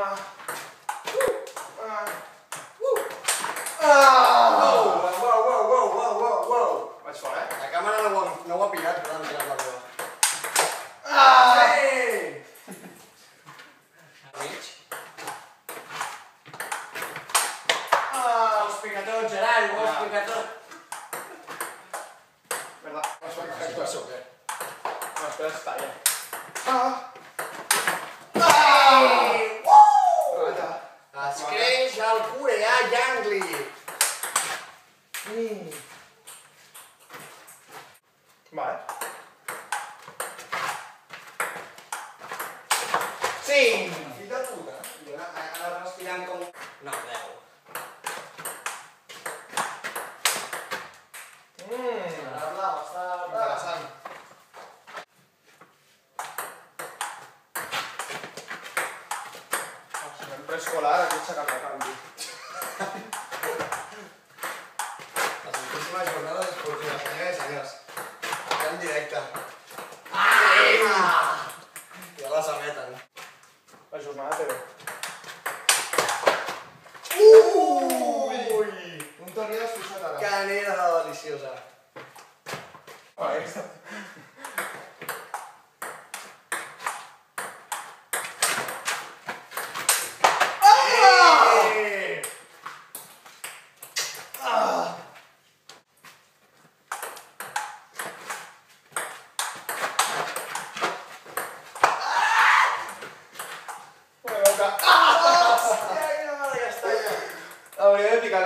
Uh, uh, oh, wow, wow, wow, wow, wow, wow. Vaig fora, eh? La càmera no ho, ha, no ho ha pillat, però no ha pillat la roba. Ah! Sí! Mig. Ah, ho explica tot, Gerard, ho explica tot. Verdad. Vas a ver, vas a ver. Vas a ver, Ah! La scresa pure agli angli. Mm. Vai. Sì. Fidatura. El preescolar aquí aixecat la canvi. La santíssima jornada esportiva, senyores i senyors. Ja en directe. Ah! Ja la s'emeten. La jornada TV. Ui! Un torneo de suixot ara. Canera de deliciosa. Vale, aquesta... ¡Hostia, qué mala castaña! Habría de picar.